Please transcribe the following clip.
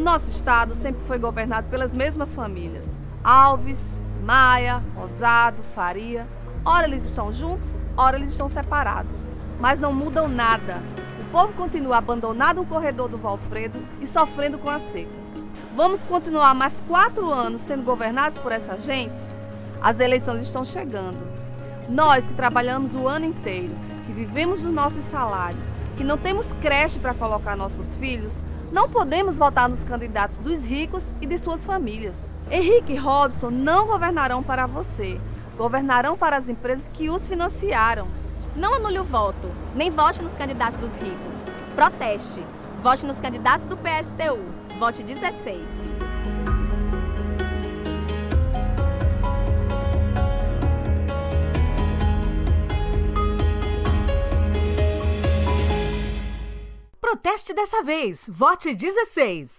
nosso estado sempre foi governado pelas mesmas famílias: Alves, Maia, Rosado, Faria. Ora eles estão juntos, ora eles estão separados. Mas não mudam nada. O povo continua abandonado no corredor do Valfredo e sofrendo com a seca. Vamos continuar mais quatro anos sendo governados por essa gente? As eleições estão chegando. Nós que trabalhamos o ano inteiro, que vivemos dos nossos salários, que não temos creche para colocar nossos filhos, não podemos votar nos candidatos dos ricos e de suas famílias. Henrique e Robson não governarão para você, governarão para as empresas que os financiaram. Não anule o voto, nem vote nos candidatos dos ricos. Proteste. Vote nos candidatos do PSTU. Vote 16. Proteste dessa vez. Vote 16.